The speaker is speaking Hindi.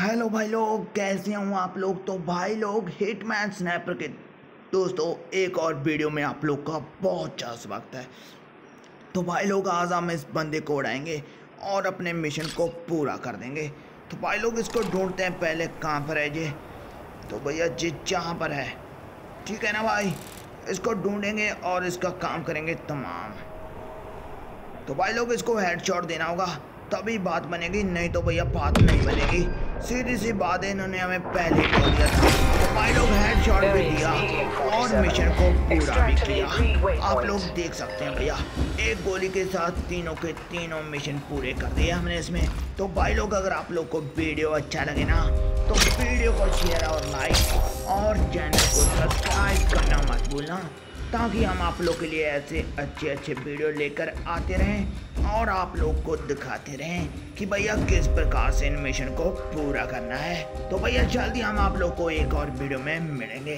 हेलो भाई लोग, कैसे हूँ आप लोग? तो भाई लोग हिटमैन स्नैपर के दोस्तों, एक और वीडियो में आप लोग का बहुत ज़्यादा स्वागत है। तो भाई लोग, आज हम इस बंदे को उड़ाएँगे और अपने मिशन को पूरा कर देंगे। तो भाई लोग, इसको ढूंढते हैं, पहले कहाँ पर है ये? तो भैया जी जहाँ पर है। ठीक है ना भाई? इसको ढूंढेंगे और इसका काम करेंगे तमाम। तो भाई लोग, इसको हेडशॉट देना होगा। तभी बात बनेगी नहीं तो भैया बात नहीं बनेगी। सीधी सी बात है इन्होंने हमें पहले ही बोल दिया था। तो भाई लोग हेडशॉट भी दिया और मिशन को पूरा भी किया। आप लोग देख सकते हैं भैया एक गोली के साथ तीनों के तीनों मिशन पूरे कर दिए हमने इसमें। तो भाई लोग अगर आप लोग को वीडियो अच्छा लगे ना तो वीडियो को शेयर और लाइक और चैनल को सब्सक्राइब करना मत भूलना ताकि हम आप लोग के लिए ऐसे अच्छे अच्छे वीडियो लेकर आते रहें। और आप लोग को दिखाते रहें कि भैया किस प्रकार से इन मिशन को पूरा करना है। तो भैया जल्दी हम आप लोग को एक और वीडियो में मिलेंगे।